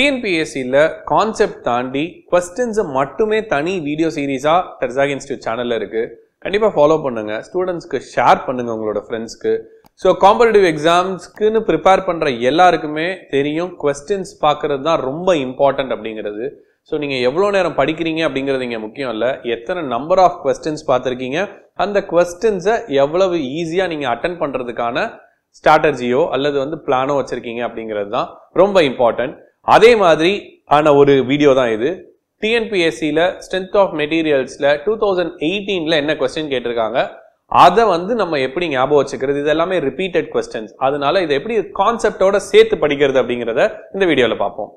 டிஎன்பிஎஸ்சியில் concept தாண்டி கொஸ்டின்ஸை மட்டுமே தனி வீடியோ சீரீஸாக டெர்சாக் இன்ஸ்டியூட் சேனலில் இருக்குது கண்டிப்பாக ஃபாலோ பண்ணுங்கள் ஸ்டூடெண்ட்ஸ்க்கு ஷேர் பண்ணுங்கள் உங்களோட ஃப்ரெண்ட்ஸ்க்கு ஸோ காம்படிட்டிவ் எக்ஸாம்ஸ்க்குன்னு ப்ரிப்பேர் பண்ணுற எல்லாருக்குமே தெரியும். கொஸ்டின்ஸ் பார்க்குறது தான் ரொம்ப இம்பார்ட்டண்ட் அப்படிங்கிறது. ஸோ நீங்கள் எவ்வளோ நேரம் படிக்கிறீங்க அப்படிங்கிறது இங்கே முக்கியம் இல்லை. எத்தனை நம்பர் ஆஃப் கொஸ்டின்ஸ் பார்த்துருக்கீங்க? அந்த கொஸ்டின்ஸை எவ்வளவு ஈஸியாக நீங்கள் அட்டன் பண்ணுறதுக்கான ஸ்ட்ராட்டஜியோ அல்லது வந்து பிளானோ வச்சுருக்கீங்க அப்படிங்கிறது தான் ரொம்ப இம்பார்ட்டன்ட் அதே மாதிரி ஆன ஒரு வீடியோ தான் இது. டிஎன்பிஎஸ்சியில் ஸ்ட்ரென்த் ஆஃப் மெட்டீரியல்ஸில் டூ தௌசண்ட் எயிட்டீனில் என்ன கொஸ்டின் கேட்டிருக்காங்க? அதை வந்து நம்ம எப்படி ஞாபகம் வச்சுக்கிறது? இது எல்லாமே ரிப்பீட்டட் கொஸ்டின்ஸ் அதனால இதை எப்படி கான்செப்டோட சேர்த்து படிக்கிறது அப்படிங்கிறத இந்த வீடியோவில் பார்ப்போம்.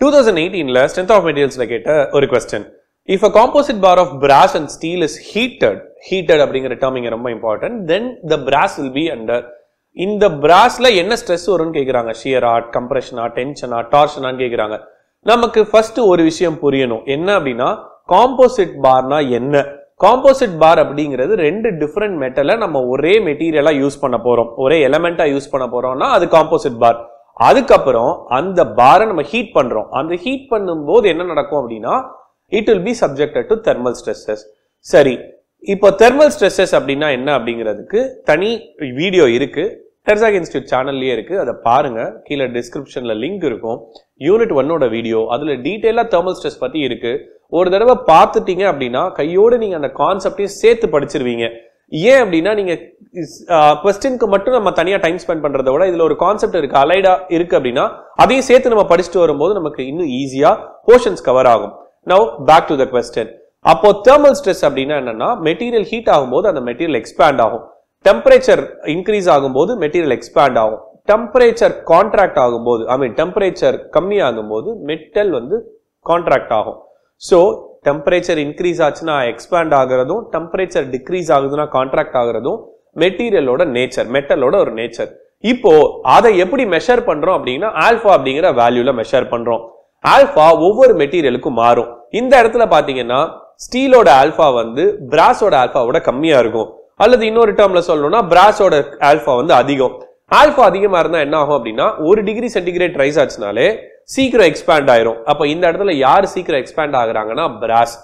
டூ தௌசண்ட் எயிட்டீனில் ஸ்ட்ரென்த் ஆஃப் மெட்டீரியல்ஸில் கேட்ட ஒரு question if a composite bar of brass and steel is heated heated அப்படிங்கிற டேர்ம் இங்கே ரொம்ப important then the brass will be under இந்த பிராஸ்ல என்ன ஸ்ட்ரெஸ் வரும்னு கேட்குறாங்க ஷியரா கம்ப்ரெஷனா டென்ஷனா டார்ஷனான்னு கேட்குறாங்க நமக்கு ஃபர்ஸ்ட் ஒரு விஷயம் புரியணும். என்ன அப்படின்னா காம்போசிட் பார்னா என்ன? காம்போசிட் பார் அப்படிங்கிறது ரெண்டு டிஃப்ரெண்ட் மெட்டலை நம்ம ஒரே மெட்டீரியலா யூஸ் பண்ண போறோம். ஒரே எலமெண்டா யூஸ் பண்ண போறோம்னா அது காம்போசிட் பார் அதுக்கப்புறம் அந்த பாரை நம்ம ஹீட் பண்றோம். அந்த ஹீட் பண்ணும்போது என்ன நடக்கும் அப்படின்னா it will be subjected to thermal stresses சரி இப்போ தெர்மல் ஸ்ட்ரெஸ்ஸஸ் அப்படின்னா என்ன அப்படிங்கிறதுக்கு தனி வீடியோ இருக்கு. டெர்சாக் இன்ஸ்டியூட் சேனல்லே இருக்கு. அதை பாருங்க. கீழே டிஸ்கிரிப்ஷன்ல லிங்க் இருக்கும். யூனிட் ஒன்னோட வீடியோ அதுல டீட்டெயிலா தெர்மல் ஸ்ட்ரெஸ் பத்தி இருக்கு. ஒரு தடவை பார்த்துட்டீங்க அப்படின்னா கையோடு நீங்க அந்த கான்செப்டையும் சேர்த்து படிச்சிருவீங்க. ஏன் அப்படின்னா நீங்க கொஸ்டினுக்கு மட்டும் நம்ம தனியா டைம் ஸ்பெண்ட் பண்றதை விட இதுல ஒரு கான்செப்ட் இருக்கு அலைடா இருக்கு அப்படின்னா அதையும் சேர்த்து நம்ம படிச்சுட்டு வரும்போது நமக்கு இன்னும் ஈஸியா போர்ஷன்ஸ் கவர் ஆகும். Now back to the question அப்போ தெர்மல் ஸ்ட்ரெஸ் அப்படின்னா என்னன்னா மெட்டீரியல் ஹீட் ஆகும்போது அந்த மெட்டீரியல் எக்ஸ்பேண்ட் ஆகும். டெம்பரேச்சர் இன்க்ரீஸ் ஆகும்போது மெட்டீரியல் எக்ஸ்பேண்ட் ஆகும். டெம்பரேச்சர் கான்ட்ராக்ட் ஆகும்போது ஐ மீன் டெம்பரேச்சர் கம்மி ஆகும்போது மெட்டல் வந்து கான்ட்ராக்ட் ஆகும். ஸோ டெம்பரேச்சர் இன்க்ரீஸ் ஆச்சுன்னா எக்ஸ்பேண்ட் ஆகிறதும் டெம்பரேச்சர் டிக்ரீஸ் ஆகுதுன்னா கான்ட்ராக்ட் ஆகிறதும் மெட்டீரியலோட நேச்சர் மெட்டலோட ஒரு நேச்சர் இப்போ அதை எப்படி மெஷர் பண்றோம் அப்படின்னா ஆல்ஃபா அப்படிங்கிற வேல்யூல மெஷர் பண்றோம். ஆல்ஃபா ஒவ்வொரு மெட்டீரியலுக்கும் மாறும். இந்த இடத்துல பாத்தீங்கன்னா ஸ்டீலோட ஆல்ஃபா வந்து பிராஸோட ஆல்ஃபாவோட கம்மியா இருக்கும். அல்லது இன்னொரு டேர்ம்ல சொல்லணும்னா பிராஸோட ஆல்ஃபா வந்து அதிகம். ஆல்ஃபா அதிகமா இருந்தா என்ன ஆகும் அப்படின்னா ஒரு டிகிரி சென்டிகிரேட் ரைஸ் ஆச்சுனாலே சீக்கிரம் எக்ஸ்பேண்ட் ஆயிரும். அப்ப இந்த இடத்துல யார் சீக்கிரம் எக்ஸ்பேண்ட் ஆகுறாங்கன்னா பிராஸ்.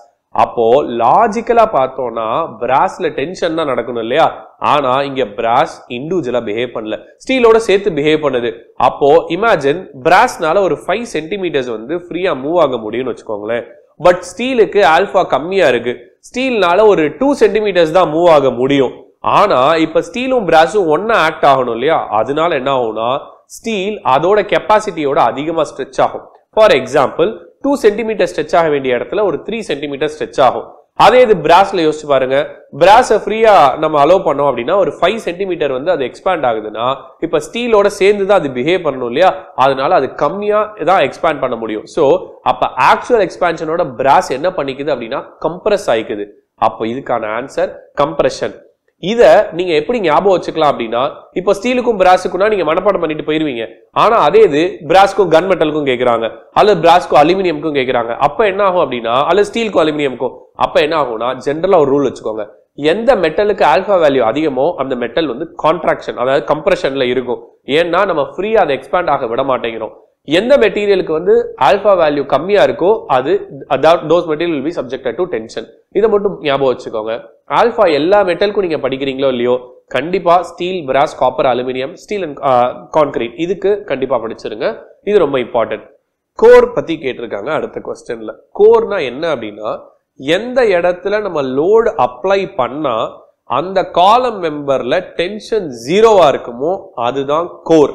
அப்போ லாஜிக்கலா பார்த்தோம்னா பிராஸ்ல டென்ஷன் தான் நடக்கணும் இல்லையா? ஆனா இங்க பிராஸ் இண்டிவிஜுவலா பிஹேவ் பண்ணல. ஸ்டீலோட சேர்த்து பிஹேவ் பண்ணுது. அப்போ இமேஜின் பிராஸ்னால ஒரு ஃபைவ் சென்டிமீட்டர்ஸ் வந்து ஃப்ரீயா மூவ் ஆக முடியும்னு வச்சுக்கோங்களேன். பட் ஸ்டீலுக்கு ஆல்பா கம்மியா இருக்கு. ஸ்டீல்னால ஒரு டூ சென்டிமீட்டர்ஸ் தான் மூவ் ஆக முடியும். ஆனா இப்ப ஸ்டீலும் பிராஸும் ஒன்னா ஆக்ட் ஆகணும் இல்லையா? அதனால என்ன ஆகும்னா ஸ்டீல் அதோட கெப்பாசிட்டியோட அதிகமா ஸ்ட்ரெச் ஆகும். For example two centimetre stretch ஆக வேண்டிய இடத்துல ஒரு த்ரீ சென்டிமீட்டர் ஸ்ட்ரெச் ஆகும். அதே இது பிராஸ்ல யோசிச்சு பாருங்க. பிராஸை ஃப்ரீயா நம்ம அலோவ் பண்ணோம் அப்படின்னா ஒரு ஃபைவ் சென்டிமீட்டர் வந்து அது எக்ஸ்பேண்ட் ஆகுதுன்னா இப்ப ஸ்டீலோட சேர்ந்து தான் அது பிஹேவ் பண்ணணும் இல்லையா? அதனால அது கம்மியா தான் எக்ஸ்பேண்ட் பண்ண முடியும். ஸோ அப்ப ஆக்சுவல் எக்ஸ்பேன்ஷனோட பிராஸ் என்ன பண்ணிக்குது அப்படின்னா கம்ப்ரஸ் ஆயிக்குது. அப்போ இதுக்கான ஆன்சர் கம்ப்ரெஷன் இதை நீங்க எப்படி ஞாபகம் வச்சுக்கலாம் அப்படின்னா இப்போ ஸ்டீலுக்கும் பிராஸுக்கும்னா நீங்க மனப்பாடம் பண்ணிட்டு போயிருவீங்க. ஆனா அதே இது பிராஸ்க்கும் கன் மெட்டலுக்கும் கேட்கறாங்க அல்லது பிராஸ்க்கும் அலுமினியம்க்கும் கேட்கறாங்க அப்ப என்ன ஆகும் அப்படின்னா அல்லது ஸ்டீலுக்கும் அலுமினியம்க்கும் அப்ப என்ன ஆகும்னா ஜென்ரலா ஒரு ரூல் வச்சுக்கோங்க. எந்த மெட்டலுக்கு ஆல்பா வேல்யூ அதிகமோ அந்த மெட்டல் வந்து கான்ட்ராக்ஷன் அதாவது கம்ப்ரெஷன்ல இருக்கும். ஏன்னா நம்ம ஃப்ரீயா அதை எக்ஸ்பேண்ட் ஆக விட மாட்டேங்கிறோம். எந்த மெட்டீரியலுக்கு வந்து ஆல்பா வேல்யூ கம்மியா இருக்கோ அது those material will be subjected to tension இதை மட்டும் ஞாபகம் வச்சுக்கோங்க. ஆல்பா எல்லா மெட்டலுக்கும் நீங்க படிக்கிறீங்களோ இல்லையோ கண்டிப்பா steel brass copper aluminium steel and concrete இதுக்கு கண்டிப்பா படிச்சிருங்க. இது ரொம்ப இம்பார்ட்டன்ட் கோர் பத்தி கேட்டிருக்காங்க அடுத்த கொஸ்டின்ல கோர்னா என்ன அப்படின்னா எந்த இடத்துல நம்ம லோடு அப்ளை பண்ணா அந்த காலம் மெம்பர்ல டென்ஷன் ஜீரோவா இருக்குமோ அதுதான் கோர்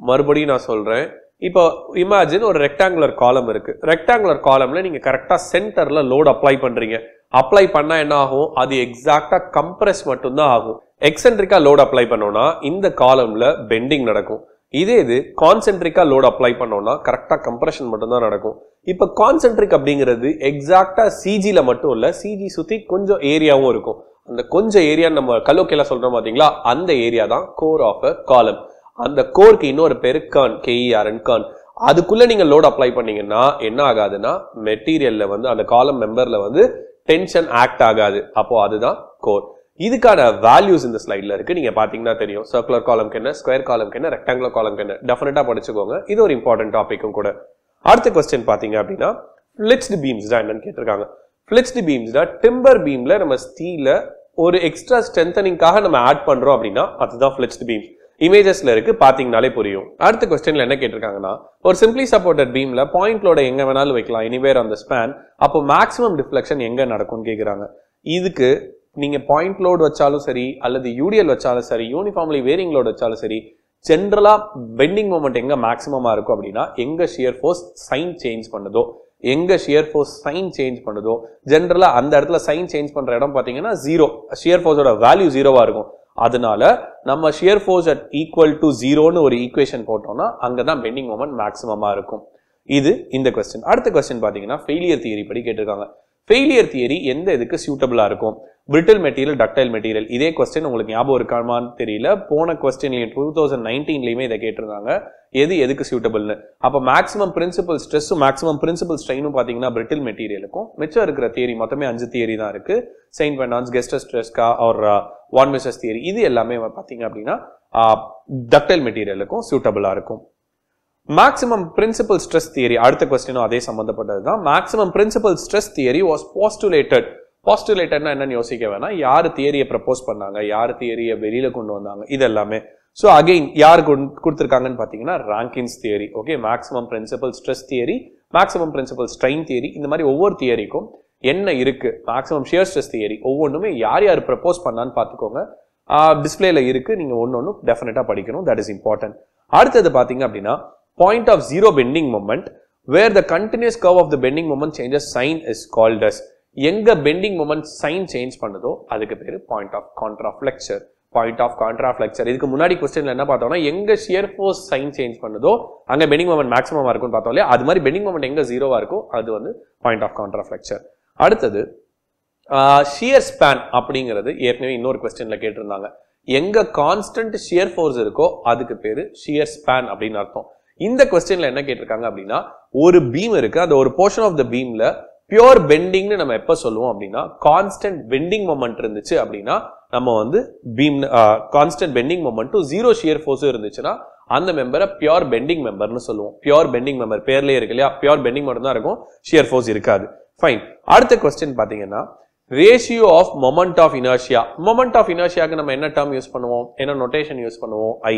மறுபடியும் நான் சொல்றேன். இப்போ இமேஜின் ஒரு ரெக்டாங்குலர் காலம் இருக்கு. ரெக்டாங்குலர் காலம்ல நீங்க கரெக்டா சென்டர்ல லோட் அப்ளை பண்றீங்க. அப்ளை பண்ணா என்ன ஆகும்? அது எக்ஸாக்டா கம்ப்ரெஸ் மட்டும்தான் ஆகும். எக்ஸென்ட்ரிக்கா லோட் அப்ளை பண்ணோம்னா இந்த காலம்ல பெண்டிங் நடக்கும். இதே இது கான்சென்ட்ரிக்கா லோட் அப்ளை பண்ணோம்னா கரெக்டா கம்ப்ரெஷன் மட்டும்தான் நடக்கும். இப்போ கான்சென்ட்ரிக் அப்படிங்கிறது எக்ஸாக்டா சிஜில மட்டும் இல்ல சிஜி சுத்தி கொஞ்சம் ஏரியாவும் இருக்கும். அந்த கொஞ்சம் ஏரியா நம்ம கலோக்கியலா சொல்றோம் பாத்தீங்களா? அந்த ஏரியா தான் கோர் ஆஃப் அ காலம் அந்த கோருக்கு இன்னொரு பேரு கர்ன் கேஇஆர்என் கர்ன் அதுக்குள்ள நீங்க லோட் அப்ளை பண்ணீங்கன்னா என்ன ஆகாதுன்னா மெட்டீரியல்ல வந்து அந்த காலம் மெம்பர்ல வந்து டென்ஷன் ஆக்ட் ஆகாது. அப்போ அதுதான் கோர். இதுக்கான வேல்யூஸ் இந்த ஸ்லைட்ல இருக்கு. நீங்க பாத்தீங்கன்னா தெரியும். சர்க்குலர் காலம்க்கு என்ன ஸ்கொயர் காலம்க்கு என்ன ரெக்டாங்குலர் காலம்க்கு என்ன. டெஃபினட்டா படிச்சுக்கோங்க. இது ஒரு இம்பார்ட்டன்ட் டாபிக்கும் கூட. அடுத்த கொஸ்டின் பாத்தீங்க அப்படின்னா ஃபிளிட்ஸ்டு பீம்ஸ் தான் என்னன்னு கேட்டிருக்காங்க. ஃபிளிட்ஸ்டு பீம்ஸ் தான் டிம்பர் பீம்ல நம்ம ஸ்டீல ஒரு எக்ஸ்ட்ரா ஸ்ட்ரென்தனிங்காக நம்ம ஆட் பண்றோம் அப்படின்னா அதுதான் ஃபிளிட்ஸ்டு பீம்ஸ் இமேஜஸ்ல இருக்கு பாத்தீங்கனாலே புரியும். அடுத்த கொஸ்டின்ல என்ன கேட்டிருக்காங்கன்னா ஒரு சிம்பிளி சப்போர்ட்டட் பீம்ல பாயிண்ட் லோட எங்க வேணாலும் வைக்கலாம் எனிவேர் ஆன் த ஸ்பேன் அப்போ மேக்ஸிமம் டிஃப்ளெக்ஷன் எங்க நடக்கும்னு கேக்குறாங்க. இதுக்கு நீங்க பாயிண்ட் லோட் வச்சாலும் சரி அல்லது யூடிஎல் வச்சாலும் சரி யூனிஃபார்ம்லி வேரிங் லோட் வச்சாலும் சரி ஜென்ரலா பெண்டிங் மூமெண்ட் எங்க மேக்ஸிமமா இருக்கும் அப்படின்னா எங்க ஷியர் ஃபோர்ஸ் சைன் சேஞ்ச் பண்ணுதோ எங்க ஷியர் ஃபோர்ஸ் சைன் சேஞ்ச் பண்ணுதோ ஜென்ரலா அந்த இடத்துல சைன் சேஞ்ச் பண்ற இடம் பாத்தீங்கன்னா ஜீரோ ஷியர் ஃபோர்ஸோட வேல்யூ ஜீரோவா இருக்கும். அதனால நம்ம shear force at equal to ஜீரோன்னு ஒரு ஈக்குவேஷன் போட்டோம்னா அங்கே தான் பெண்டிங் மூமெண்ட் மேக்ஸிமமாக இருக்கும். இது இந்த கொஸ்டின் அடுத்த கொஸ்டின் பார்த்தீங்கன்னா ஃபெயிலியர் தியரி படி கேட்டிருக்காங்க. ஃபெயிலியர் தியரி எந்த இதுக்கு சூட்டபிளாக இருக்கும்? பிரிட்டில் மெட்டீரியல் டக்டைல் மெட்டீரியல் இதே கொஸ்டின் உங்களுக்கு ஞாபகம் இருக்காமான்னு தெரியல. போன கொஸ்டின்லையும் டூ தௌசண்ட் நைன்டீன்லையுமே இதை கேட்டிருந்தாங்க. எது எதுக்கு சூட்டபிள்னு அப்போ மேக்ஸிமம் பிரின்சிபல் ஸ்ட்ரெஸ்ஸும் மேக்ஸிமம் பிரின்சிபல் ஸ்ட்ரெயினும் பார்த்தீங்கன்னா பிரிட்டில் மெட்டீரியலுக்கும் மிச்சம் இருக்கிற தியரி மொத்தமே அஞ்சு தியரி தான் இருக்கு. செயின்ட் பெனான்ஸ் கெஸ்டஸ் ஸ்ட்ரெஸ்கா ஆர் ஒன் மிஸ்ஸஸ் தியரி இது எல்லாமே பார்த்தீங்க அப்படின்னா டக்டைல் மெட்டீரியலுக்கும் சூட்டபிளாக இருக்கும். மேக்ஸிமம் பிரின்சிபல் ஸ்ட்ரெஸ் தியரி அடுத்த கொஸ்டினும் அதே சம்பந்தப்பட்டது தான் maximum principal stress theory was postulated பாஸ்டுலேட்டட்னா என்னன்னு யோசிக்க வேணாம். யார் தியரியை ப்ரப்போஸ் பண்ணாங்க? யார் தியரியை வெளியில கொண்டு வந்தாங்க? இது எல்லாமே ஸோ அகைன் யார் கொடுத்துருக்காங்கன்னு பார்த்தீங்கன்னா Rankine's theory okay maximum principal stress theory maximum principal strain theory இந்த மாதிரி ஒவ்வொரு தியரிக்கும் என்ன இருக்கு? மேக்ஸிமம் ஷியர் ஸ்ட்ரெஸ் தியரி ஒவ்வொன்றுமே யார் யார் ப்ரப்போஸ் பண்ணான்னு பார்த்துக்கோங்க. டிஸ்பிளேல இருக்கு. நீங்க ஒன்று ஒன்று டெஃபினட்டா படிக்கணும். தட் இஸ் இம்பார்ட்டன்ட் அடுத்தது பார்த்தீங்க அப்படின்னா point of zero bending moment where the continuous curve of the bending moment changes sign is called as எங்க பெண்டிங் மொமெண்ட் சைன் சேஞ்ச் பண்ணுதோ அதுக்கு பேர் point of contraflexure point of contraflexure இதுக்கு முன்னாடி கொஸ்டின்ல என்ன பார்த்தோம்னா எங்க ஷியர் ஃபோர்ஸ் சைன் சேஞ்ச் பண்ணுதோ அங்க பெண்டிங் மொமெண்ட் மேக்ஸிமம் இருக்கும்னு பார்த்தோம் இல்லையா? அது மாதிரி பெண்டிங் மொமெண்ட் எங்க ஜீரோவா இருக்கோ அது வந்து பாயிண்ட் ஆஃப் கான்ட்ராஃப்ளெக்சர் அடுத்தது ஷியர் ஸ்பேன் அப்படிங்கிறது ஏற்கனவே இன்னொரு கொஸ்டின்ல கேட்டிருந்தாங்க. எங்க கான்ஸ்டன்ட் ஷியர் ஃபோர்ஸ் இருக்கோ அதுக்கு பேர் ஷியர் ஸ்பேன் அப்படின்னு அர்த்தம். இந்த கொஸ்டின்ல என்ன கேட்டிருக்காங்க அப்படின்னா ஒரு பீம் இருக்கு. அந்த ஒரு போர்ஷன் ஆஃப் த பீம்ல பியோர் பெண்டிங்னு நம்ம எப்ப சொல்லுவோம் அப்படின்னா கான்ஸ்டன்ட் பெண்டிங் மொமெண்ட் இருந்துச்சு அப்படின்னா நம்ம வந்து பீம் கான்ஸ்டன்ட் பெண்டிங் மொமெண்ட்டும் ஜீரோ ஷியர் ஃபோர்ஸும் இருந்துச்சுன்னா அந்த மெம்பரை பியோர் பெண்டிங் மெம்பர்னு சொல்லுவோம். பியோர் பெண்டிங் மெம்பர் பேர்லயே இருக்கு இல்லையா? பியோர் பெண்டிங் மட்டும் தான் இருக்கும். ஷியர் ஃபோர்ஸ் இருக்காது. ஃபைன் அடுத்த கொஸ்டின் பாத்தீங்கன்னா ratio of moment of inertia moment of இனர்ஷியாக்கு நம்ம என்ன டேர்ம் யூஸ் பண்ணுவோம்? என்ன நொட்டேஷன் யூஸ் பண்ணுவோம்? I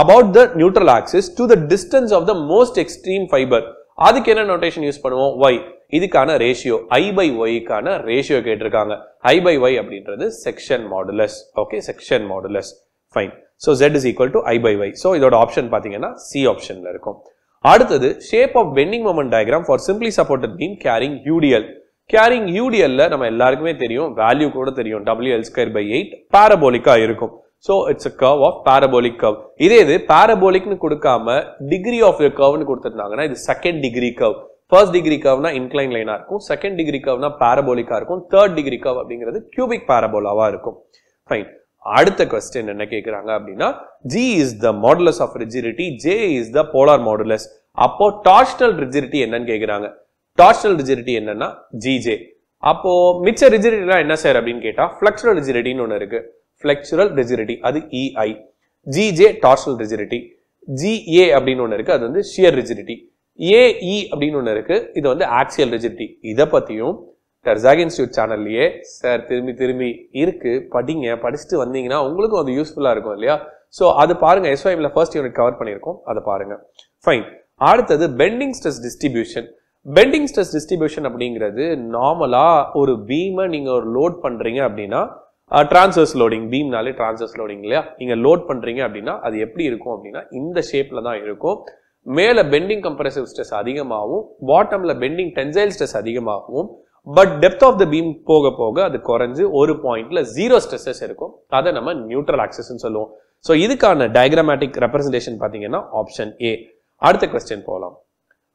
about the neutral axis to the distance of the most extreme fibre அதுக்கு என்ன நோட்டேஷன் யூஸ் பண்ணுவோம்? ஒய் இதுக்கான ரேஷியோ ஐ பை ஒய்க்கான ரேஷியோ கேட்டிருக்காங்க. I பை ஒய் அப்படின்றது section modulus okay section modulus fine so Z is equal to i by y so இதோட option பார்த்தீங்கன்னா C ஆப்ஷன்ல இருக்கும். அடுத்தது shape of bending moment diagram for simply supported beam carrying UDL carrying யூடிஎல்ல நம்ம எல்லாருக்குமே தெரியும் value கூட தெரியும். W L square by eight பாரபோலிக்கா இருக்கும். So it's a curve of parabolic curve இதே இது பாரபோலிக்னு கொடுக்காம டிகிரி ஆஃப் கர்வ்னு கொடுத்துருந்தாங்கன்னா இது second degree curve first degree கர்வ்னா incline லைனா இருக்கும். செகண்ட் டிகிரி கர்வ்னா பேரபோலிக்காக இருக்கும். தேர்ட் டிகிரி கர்வ் அப்படிங்கிறது கியூபிக் பேரபோலாவாக இருக்கும். ஃபைன் அடுத்த கொஸ்டின் என்ன கேட்குறாங்க அப்படின்னா G is the modulus of rigidity J is the polar modulus அப்போ டார்ஷனல் ரிஜிரிட்டி என்னன்னு கேட்குறாங்க டார்ஷனல் ரிஜிரிட்டி என்னன்னா ஜிஜே அப்போ மிச்ச ரிஜிரிட்டிலாம் என்ன சார் அப்படின்னு கேட்டா ஃபிளக்சுரல் ரிஜிரிட்டின்னு ஒன்று இருக்கு. ஃபிளெக்சுரல் ரிஜிரிட்டி அது EI GJ torsional rigidity GA அப்படின்னு ஒன்று இருக்கு அது வந்து ஷியர் ரிஜிரிட்டி ஏஇ அப்படின்னு ஒன்று இருக்கு இது வந்து ஆக்சியல் ரிஜிரிட்டி இதை பத்தியும் டர்சாக் இன்ஸ்டியூட் சேனல்லையே சார் திரும்பி திரும்பி இருக்கு. படிங்க படிச்சுட்டு வந்தீங்கன்னா உங்களுக்கும் அது யூஸ்ஃபுல்லா இருக்கும் இல்லையா? ஸோ அது பாருங்க எஸ்ஒஎம்ல ஃபர்ஸ்ட் யூனிட் கவர் பண்ணியிருக்கோம் அதை பாருங்க. ஃபைன் அடுத்தது bending stress distribution bending stress distribution அப்படிங்கிறது நார்மலா ஒரு பீமை நீங்க ஒரு லோட் பண்றீங்க அப்படின்னா டிரான்சர்ஸ் லோடிங் பீம்னாலே டிரான்சர்ஸ் லோடிங் இல்லையா? நீங்கள் லோட் பண்ணுறீங்க அப்படின்னா அது எப்படி இருக்கும் அப்படின்னா இந்த ஷேப்பில் தான் இருக்கும். மேலே பெண்டிங் கம்ப்ரெசிவ் ஸ்ட்ரெஸ் அதிகமாகவும் பாட்டமில் பெண்டிங் டென்சைல் ஸ்ட்ரெஸ் அதிகமாகவும் but depth of the beam போக போக அது குறைஞ்சு ஒரு பாயிண்ட்ல ஜீரோ ஸ்ட்ரெஸ்ஸஸ் இருக்கும். அதை நம்ம நியூட்ரல் ஆக்சஸ்ன்னு சொல்லுவோம். ஸோ இதுக்கான டயக்ராமேட்டிக் ரெப்ரஸன்டேஷன் பார்த்தீங்கன்னா ஆப்ஷன் ஏ அடுத்த கொஸ்டின் போகலாம்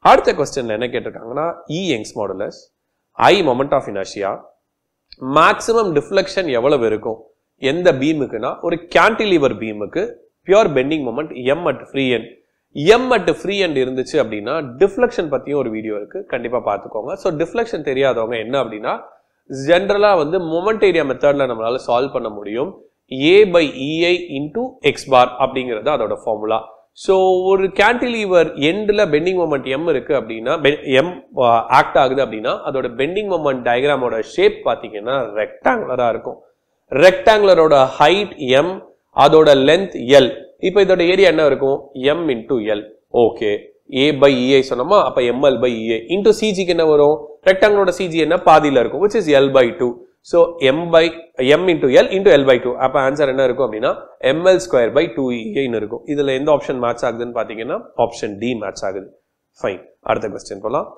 அடுத்த கொஸ்டின்ல என்ன கேட்டிருக்காங்கன்னா E Young's modulus I moment of inertia maximum deflection எவ்வளவு இருக்கும்? எந்த பீமுக்குன்னா ஒரு cantilever பீமுக்கு pure bending moment M at free end M at free end இருந்துச்சு அப்படின்னா டிஃப்ளெக்ஷன் பற்றியும் ஒரு வீடியோ இருக்குது கண்டிப்பாக பார்த்துக்கோங்க ஸோ டிஃப்ளெக்ஷன் தெரியாதவங்க என்ன அப்படின்னா ஜென்ரலாக வந்து மொமெண்ட் ஏரியா மெத்தட்ல நம்மளால் சால்வ் பண்ண முடியும். A by EI into X bar அப்படிங்கிறது அதோட ஃபார்முலா ஸோ ஒரு கேன்டிலீவர் எண்டில் பெண்டிங் மொமெண்ட் எம் இருக்குது அப்படின்னா எம் ஆக்ட் ஆகுது அப்படின்னா அதோட பெண்டிங் மொமெண்ட் டயக்ராமோட ஷேப் பார்த்தீங்கன்னா ரெக்டாங்குலராக இருக்கும். ரெக்டாங்குலரோட ஹைட் எம் அதோட லென்த் எல் இப்போ இதோட ஏரியா என்ன இருக்கும்? M into L okay A by EA சொன்னோமா? அப்போ ML by EA into e சிஜிக்கு என்ன வரும்? ரெக்டாங்கிளோட சிஜி என்ன? பாதியில் இருக்கும் which is L by two so M by M into L into L by two அப்போ ஆன்சர் என்ன இருக்கும் அப்படின்னா எம்எல் ஸ்கொயர் பை டூ இஐன்னு இருக்கும். இதில் எந்த ஆப்ஷன் மேட்ச் ஆகுதுன்னு பார்த்தீங்கன்னா ஆப்ஷன் டி மேட்ச் ஆகுது. ஃபைன் அடுத்த கொஸ்டின் போகலாம்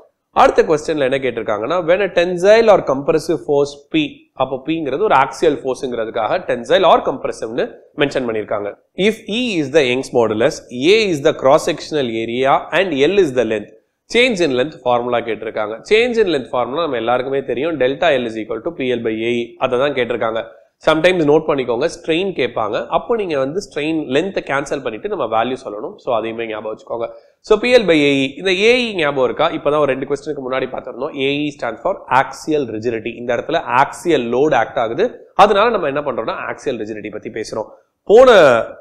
அடுத்த கொஸ்டின்ல என்ன கேட்டிருக்காங்கன்னா when a tensile or compressive force P அப்போ பிங்கிறது ஒரு axial ஃபோர்ஸுங்கிறதுக்காக tensile ஆர் compressiveனு மென்ஷன் பண்ணியிருக்காங்க. If E is the Young's modulus A is the cross sectional area and L is the length change in length formula கேட்டிருக்காங்க. Change in length formula நம்ம எல்லாருக்குமே தெரியும். Delta L is equal to PL by AE அதை தான் கேட்டிருக்காங்க. Sometimes note பண்ணிக்கோங்க. Strain கேட்பாங்க. அப்போ நீங்கள் வந்து ஸ்ட்ரெயின் லென்த்தை கேன்சல் பண்ணிட்டு நம்ம வேல்யூ சொல்லணும். ஸோ அதையுமே ஞாபகம் வச்சுக்கோங்க. ஸோ பிஎல் பை ஏஇ இந்த ஏஇ ஞாபகம் இருக்கா? இப்போ தான் ஒரு ரெண்டு கொஸ்டினுக்கு முன்னாடி பார்த்துருந்தோம். AE stand for axial rigidity இந்த இடத்துல ஆக்சியல் லோட் ஆக்ட் ஆகுது. அதனால நம்ம என்ன பண்ணுறோம்னா ஆக்சியல் ரிஜிடிட்டி பற்றி பேசுகிறோம் போன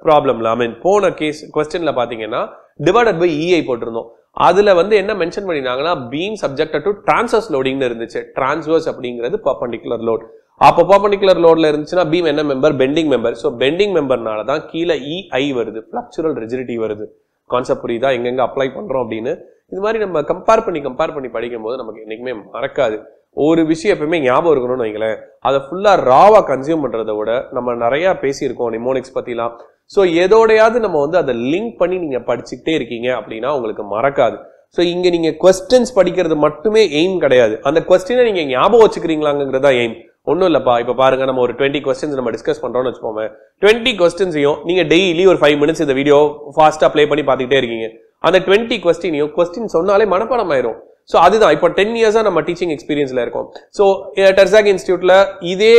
ப்ராப்ளம்ல e ஐ மீன் போன கேஸ் கொஸ்டின்ல பாத்தீங்கன்னா டிவைடட் பை இஐ போட்டிருந்தோம். அதில் வந்து என்ன மென்ஷன் பண்ணியிருந்தாங்கன்னா பீம் சப்ஜெக்ட் டு டிரான்சர்ஸ் லோடிங்னு இருந்துச்சு. டிரான்ஸ்வர்ஸ் அப்படிங்கிறது பர்பண்டிகுலர் லோட் அப்போ பர்பண்டிகுலர் லோடில் இருந்துச்சுன்னா பீம் என்ன member bending member so bending மெம்பர்னால தான் கீழே இஐ வருது. ஃப்ளக்சுரல் ரெஜிடிட்டி வருது. கான்செப்ட் புரியுதா? எங்கெங்க அப்ளை பண்ணுறோம் அப்படின்னு. இது மாதிரி நம்ம கம்பேர் பண்ணி கம்பேர் பண்ணி படிக்கும் போது நமக்கு என்றைக்குமே மறக்காது. ஒரு விஷயம் எப்பவுமே ஞாபகம் இருக்கணும்னு வைங்களேன். அதை ஃபுல்லாக ராவாக கன்சியூம் பண்ணுறத விட நம்ம நிறையா பேசியிருக்கோம். நிமோனிக்ஸ் பற்றிலாம் ஸோ எதோடையாவது நம்ம வந்து அதை லிங்க் பண்ணி நீங்கள் படிச்சுக்கிட்டே இருக்கீங்க அப்படின்னா உங்களுக்கு மறக்காது. ஸோ இங்கே நீங்கள் கொஸ்டின்ஸ் படிக்கிறது மட்டுமே எய்ம் கிடையாது. அந்த கொஸ்டினை நீங்கள் ஞாபகம் வச்சுக்கிறீங்களாங்கிறதா எய்ம் ஒன்றும் இல்லைப்பா. இப்போ பாருங்க நம்ம ஒரு டுவெண்ட்டி கொஸ்டின்ஸ் நம்ம டிஸ்கஸ் பண்ணுறோம்னு வச்சுப்போமே டுவெண்ட்டி கொஸ்டின்ஸையும் நீங்கள் டெய்லி ஒரு ஃபைவ் மினிட்ஸ் இந்த வீடியோ ஃபாஸ்ட்டாக ப்ளே பண்ணி பார்த்துக்கிட்டே இருக்கீங்க. அந்த டுவெண்ட்டி கொஸ்டினையும் கொஸ்டின் சொன்னாலே மனப்பாடம் ஆயிரும். ஸோ அதுதான். இப்போ டென் இயர்ஸாக நம்ம டீச்சிங் எக்ஸ்பீரியன்ஸில் இருக்கோம். ஸோ டெர்சாக் இன்ஸ்டியூட்டில் இதே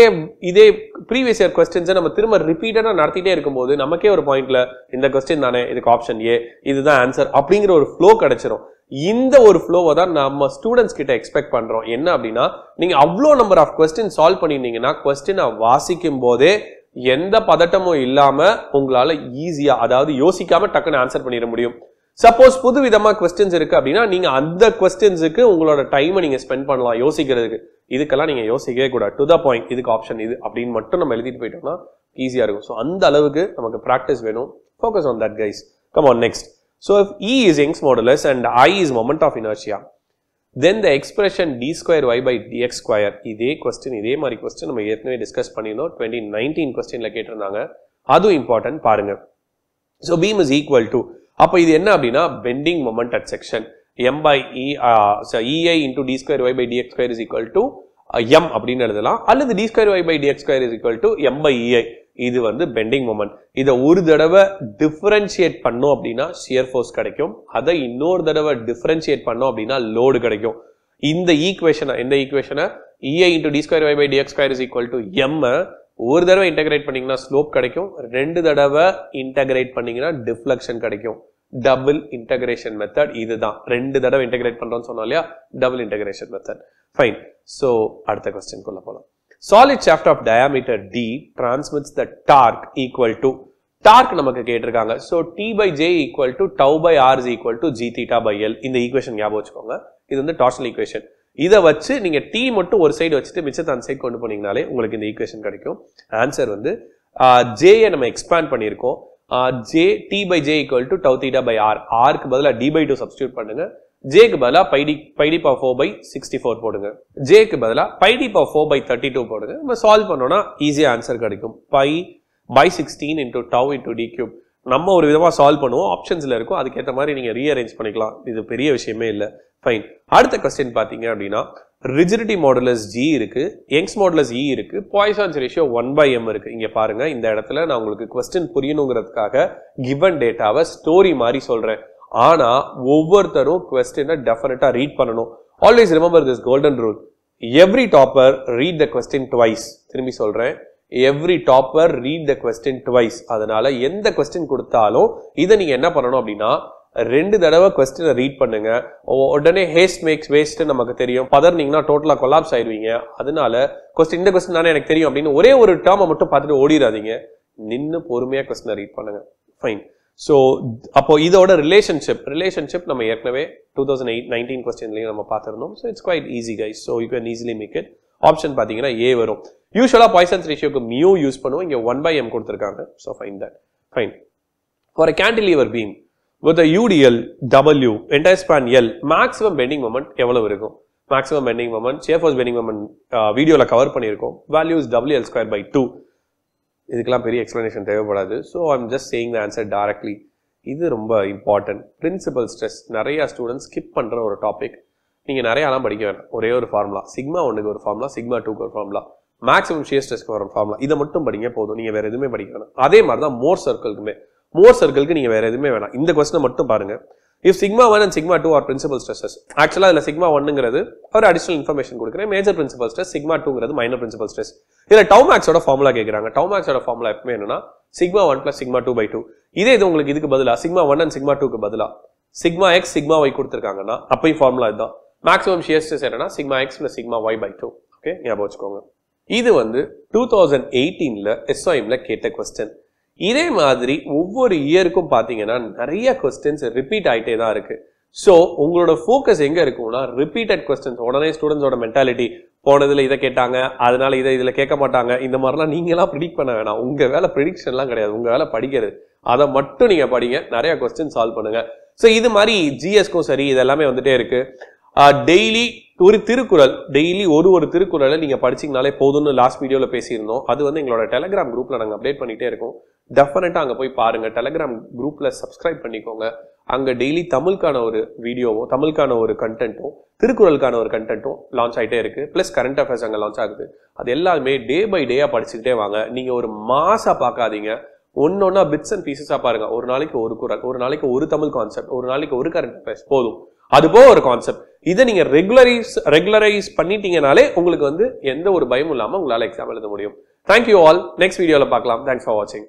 இதே ப்ரீவியஸ் இயர் கொஸ்டின்ஸை நம்ம திரும்ப ரிப்பீட்டடா நடத்திட்டே இருக்கும்போது நமக்கே ஒரு பாயிண்ட்ல இந்த கொஸ்டின் தானே இதுக்கு ஆப்ஷன் ஏ இதுதான் ஆன்சர் அப்படிங்கிற ஒரு ஃப்ளோ கிடைச்சிரும். இந்த ஒரு ஃப்ளோவை தான் நம்ம ஸ்டூடெண்ட்ஸ் கிட்ட எக்ஸ்பெக்ட் பண்ணுறோம் என்ன அப்படின்னா நீங்கள் அவ்வளோ நம்பர் ஆஃப் கொஸ்டின் சால்வ் பண்ணியிருந்தீங்கன்னா கொஸ்டினை வாசிக்கும் போதே எந்த பதட்டமும் இல்லாமல் உங்களால் ஈஸியாக அதாவது யோசிக்காமல் டக்குன்னு ஆன்சர் பண்ணிட முடியும். சப்போஸ் புது விதமாக கொஸ்டின்ஸ் இருக்கு அப்படின்னா நீங்க அந்த கொஸ்டின்ஸுக்கு உங்களோட டைமை நீங்க ஸ்பெண்ட் பண்ணலாம் யோசிக்கிறதுக்கு. இதுக்கெல்லாம் நீங்க யோசிக்கவே கூடாது. டு த பாயிண்ட் இதுக்கு ஆப்ஷன் இது அப்படின்னு மட்டும் நம்ம எழுதிட்டு போயிட்டோம்னா ஈஸியா இருக்கும். ஸோ அந்த அளவுக்கு நமக்கு ப்ராக்டிஸ் வேணும். Focus on that guys come on next so if E is Young's modulus and I is moment of inertia then the expression D square Y by DX square இதே கொஸ்டின் இதே மாதிரி question நம்ம ஏற்கனவே discuss பண்ணியிருந்தோம். Twenty nineteen கொஸ்டின்ல கேட்டிருந்தாங்க. அதுவும் important பாருங்க. So beam is equal to அப்போ இது என்ன அப்படின்னா bending moment at section M by EI into D square Y by DX square is equal to M அப்படின்னு எழுதலாம். அல்லது D square Y by DX square is equal to M by EI இது வந்து bending moment இதை ஒரு தடவை differentiate பண்ணோம் அப்படின்னா ஷியர் ஃபோர்ஸ் கிடைக்கும். அதை இன்னொரு தடவை டிஃபரன்ஷியேட் பண்ணோம் அப்படின்னா லோடு கிடைக்கும். இந்த ஈக்குவேஷனை இந்த ஈக்குவேஷனை EI into D square Y by DX square is equal to M ஒரு தடவை இன்டகிரேட் பண்ணீங்கன்னா ஸ்லோப் கிடைக்கும். ரெண்டு தடவை இன்டகிரேட் பண்ணீங்கன்னா டிஃப்ளக்ஷன் கிடைக்கும். டபுள் இன்டகிரேஷன் மெத்தட் இதுதான். ரெண்டு தடவை இன்டகிரேட் பண்றோம்னு சொன்னோம் இல்லையா? Double integration method fine so அடுத்த கொஸ்டின் போகலாம் போலாம். Solid shaft of diameter D transmits the torque equal to torque நமக்கு கேட்டிருக்காங்க. So T by J equal to tau by R is equal to G theta by L இந்த equation ஞாபகம் வச்சுக்கோங்க. இது வந்து டார்ஷனல் ஈக்குவேஷன் இதை வச்சு நீங்கள் டி மட்டும் ஒரு சைடு வச்சுட்டு மிச்சத்தை அந்த சைடு கொண்டு போனீங்கனாலே உங்களுக்கு இந்த ஈக்குவேஷன் கிடைக்கும். ஆன்சர் வந்து ஜேயை நம்ம எக்ஸ்பேண்ட் பண்ணியிருக்கோம். J T by J equal to tau theta by R ஆருக்கு பதிலாக டி பை டூ சப்ஸ்டியூட் பண்ணுங்க. ஜேக்கு பதிலாக பைடி பைடி பா ஃபோர் பை சிக்ஸ்டி ஃபோர் போடுங்க. ஜேக்கு பதிலாக பைடி பா ஃபோர் பை தேர்ட்டி டூ போடுங்க. நம்ம சால்வ் பண்ணோம்னா ஈஸியாக ஆன்சர் கிடைக்கும். Pi by sixteen into tau into D cube நம்ம ஒரு விதமாக சால்வ் பண்ணுவோம். ஆப்ஷன்ஸில் இருக்கும். அதுக்கேற்ற மாதிரி நீங்கள் ரீஅரேஞ்ச் பண்ணிக்கலாம். இது பெரிய விஷயமே இல்லை. ஃபைன் அடுத்த கொஸ்டின் பார்த்தீங்க அப்படின்னா ரிஜிடிட்டி மாடுலஸ் ஜி இருக்கு யங்ஸ் மாடுலஸ் இ இருக்கு Poisson's ratio one by M இருக்கு. இங்க பாருங்க இந்த இடத்துல நான் உங்களுக்கு கொஸ்டின் புரியணுங்கிறதுக்காக கிவன் டேட்டாவை ஸ்டோரி மாதிரி சொல்றேன். ஆனா ஒவ்வொருத்தரும் கொஸ்டினை டெஃபினட்டா ரீட் பண்ணணும். Always remember this golden rule every topper read the question twice திரும்பி சொல்றேன். Every topper read the question twice அதனால எந்த கொஸ்டின் கொடுத்தாலும் இதை நீங்க என்ன பண்ணணும் அப்படின்னா ரெண்டு தடவை கொஸ்டினை ரீட் பண்ணுங்க. உடனே ஹேஸ்ட் மேக்ஸ் வேஸ்ட் நமக்கு தெரியும். பதர்னீங்கன்னா டோட்டலா கொலாப்ஸ் ஆயிருவீங்க அதனால கொஸ்டின் இந்த கொஸ்டின் தானே எனக்கு தெரியும் அப்படின்னு ஒரே ஒரு டேர்மை மட்டும் பார்த்துட்டு ஓடிடாதீங்க நின்று பொறுமையாக கொஸ்டினை ரீட் பண்ணுங்க. ஃபைன் ஸோ அப்போ இதோட ரிலேஷன்ஷிப் ரிலேஷன்ஷிப் நம்ம ஏற்கனவே டூ தௌசண்ட் எயிட் நைன்டீன் கொஸ்டின்லையும் நம்ம பார்த்துருந்தோம். So it's quite easy guys so you can easily make it option பார்த்தீங்கன்னா ஏ வரும். யூஸ்வலாக பாய்சன்ஸ் ரேஷியோக்கு மியூ யூஸ் பண்ணுவோம். இங்கே ஒன் பை எம் கொடுத்துருக்காங்க. So fine that fine for a cantilever beam with a UDL W entire span L maximum bending moment எவ்வளவு இருக்கும்? Maximum bending moment shear force bending வீடியோவில் cover பண்ணியிருக்கோம். Values WL square by two 2 இதுக்கெல்லாம் பெரிய explanation தேவைப்படாது. So I'm just saying the answer directly இது ரொம்ப important principal stress நிறையா ஸ்டூடெண்ட்ஸ் ஸ்கிப் பண்ணுற ஒரு டாபிக் நீங்கள் நிறையாலாம் படிக்க வேண்டாம். ஒரே ஒரு ஃபார்முலா சிக்மா ஒன்றுக்கு ஒரு ஃபார்முலா சிக்மா டூக்கு ஒரு ஃபார்முலா மேக்ஸிமம் ஷியர் ஸ்ட்ரெஸ்க்கு ஒரு ஃபார்முலா இதை மட்டும் படிங்க போதும். நீங்கள் வேறு எதுவுமே படிக்க வேணாம். அதே மாதிரி தான் மோர் சர்க்கிள்க்குமே மோர் சர்க்கிள்க்கு நீங்கள் வேறு எதுவுமே வேணாம். இந்த கொஸ்டினை மட்டும் பாருங்க. If sigma one and sigma two are principal stresses ஆக்சுவலாக அதில் சிக்மா ஒன்னுங்கிறது ஒரு அடிஷனல் இன்ஃபர்மேஷன் கொடுக்குறேன். மேஜர் பிரின்சிபல் ஸ்ட்ரெஸ் சிக்மா டூங்கிறது மைனர் பிரின்சிபல் ஸ்ட்ரெஸ் இதில் டவுமேக்ஸோட ஃபார்முலா கேட்குறாங்க டவுமேக்ஸோட ஃபார்முலா எப்பவுமே என்னன்னா sigma one plus sigma two by two இதே இது உங்களுக்கு இதுக்கு பதிலாக சிக்மா ஒன் அண்ட் சிக்மா டூக்கு பதிலாக சிக்மா எக்ஸ் சிக்மா ஒய் கொடுத்துருக்காங்கன்னா அப்பயும் ஃபார்முலா இதுதான். மேக்ஸிமம் ஷியர் ஸ்ட்ரெஸ் என்னன்னா sigma x plus sigma y by two okay ஞாபகம் வச்சுக்கோங்க. இது வந்து டூ தௌசண்ட் எயிட்டீனில் எஸ்ஒஎம்ல கேட்ட கொஸ்டின் இதே மாதிரி ஒவ்வொரு இயருக்கும் பார்த்தீங்கன்னா நிறைய கொஸ்டின்ஸ் ரிப்பீட் ஆகிட்டே தான் இருக்கு. ஸோ உங்களோட ஃபோக்கஸ் எங்க இருக்கும்னா ரிப்பீட்டட் கொஸ்டின்ஸ் உடனே ஸ்டூடெண்ட்ஸோட மென்டாலிட்டி போனதுல இதை கேட்டாங்க அதனால இதை இதில் கேட்க மாட்டாங்க. இந்த மாதிரிலாம் நீங்களாம் ப்ரிடிக்ட் பண்ண வேணாம். உங்க வேலை ப்ரிடிக்ஷன்லாம் கிடையாது. உங்க வேலை படிக்கிறது. அதை மட்டும் நீங்க படிங்க. நிறைய கொஸ்டின் சால்வ் பண்ணுங்க. ஸோ இது மாதிரி ஜிஎஸ்க்கும் சரி இதெல்லாமே வந்துட்டே இருக்கு. டெய்லி ஒரு திருக்குறள் டெய்லி ஒரு ஒரு திருக்குறளை நீங்க படிச்சீங்கனாலே போதும்னு லாஸ்ட் வீடியோவில் பேசியிருந்தோம். அது வந்து எங்களோட டெலகிராம் குரூப்ல நாங்கள் அப்டேட் பண்ணிட்டே இருக்கோம். டெஃபினட்டாக அங்கே போய் பாருங்கள் டெலகிராம் குரூப்பில் சப்ஸ்கிரைப் பண்ணிக்கோங்க. அங்கே டெய்லி தமிழுக்கான ஒரு வீடியோவும் தமிழுக்கான ஒரு கண்டென்ட்டும் திருக்குறளுக்கான ஒரு கண்டென்ட்டும் லான்ச் ஆகிட்டே இருக்குது பிளஸ் கரண்ட் அஃபேர்ஸ் அங்கே லான்ச் ஆகுது. அது எல்லாமே டே பை டேயாக படிச்சுக்கிட்டே வாங்க. நீங்கள் ஒரு மாசாக பார்க்காதீங்க. ஒன்னொன்னா பிட்ஸ் அண்ட் பீசஸாக பாருங்கள் ஒரு நாளைக்கு ஒரு குரல் ஒரு நாளைக்கு ஒரு தமிழ் கான்செப்ட் ஒரு நாளைக்கு ஒரு கரண்ட் அஃபேர்ஸ் போதும். அது போக ஒரு கான்செப்ட் இதை நீங்கள் ரெகுலரைஸ் ரெகுலரைஸ் பண்ணிட்டீங்கனாலே உங்களுக்கு வந்து எந்த ஒரு பயமும் இல்லாமல் உங்களால் எக்ஸாம் எழுத முடியும். தேங்க்யூ ஆல் நெக்ஸ்ட் வீடியோவில் பார்க்கலாம். தேங்க்ஸ் ஃபார் வாட்சிங்